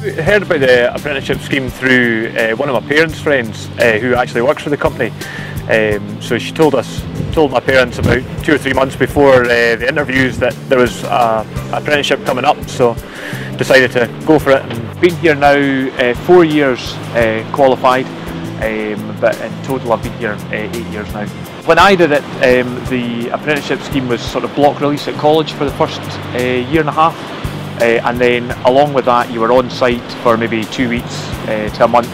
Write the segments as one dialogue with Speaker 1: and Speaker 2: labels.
Speaker 1: heard about the apprenticeship scheme through uh, one of my parents' friends uh, who actually works for the company. Um, so she told us, told my parents about two or three months before uh, the interviews that there was an apprenticeship coming up. So decided to go for it. And been here now uh, four years uh, qualified, um, but in total I've been here uh, eight years now. When I did it, um, the apprenticeship scheme was sort of block release at college for the first year and a half. Uh, and then along with that you were on site for maybe two weeks uh, to a month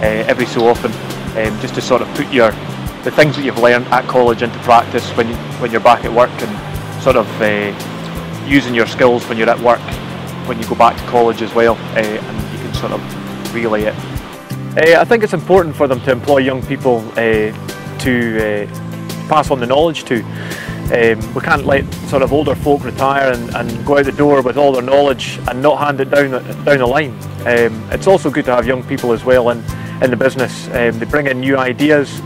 Speaker 1: uh, every so often um, just to sort of put your the things that you've learned at college into practice when, you, when you're back at work and sort of uh, using your skills when you're at work when you go back to college as well uh, and you can sort of relay it. I think it's important for them to employ young people to pass on the knowledge to. Um, we can't let sort of older folk retire and, and, go out the door with all their knowledge and not hand it down down the line. Um, it's also good to have young people as well in, in the business. Um, they bring in new ideas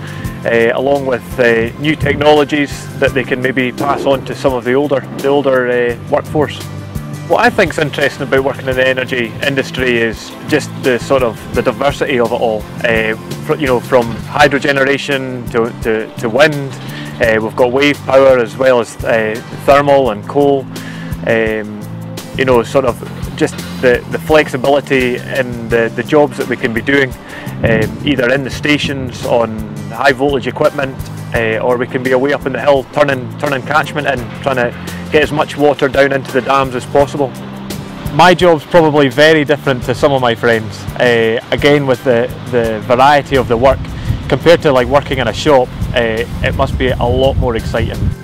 Speaker 1: uh, along with uh, new technologies that they can maybe pass on to some of the older the older uh, workforce. What I think is interesting about working in the energy industry is just the sort of the diversity of it all. Uh, you know, from hydro generation to, to, to wind, uh, we've got wave power as well as uh, thermal and coal. Um, you know, sort of just the, the flexibility in the, the jobs that we can be doing, um, either in the stations on high voltage equipment, uh, or we can be away up in the hill turning, turning catchment in, trying to get as much water down into the dams as possible. My job's probably very different to some of my friends. Uh, again, with the, the variety of the work, compared to like working in a shop, uh, it must be a lot more exciting.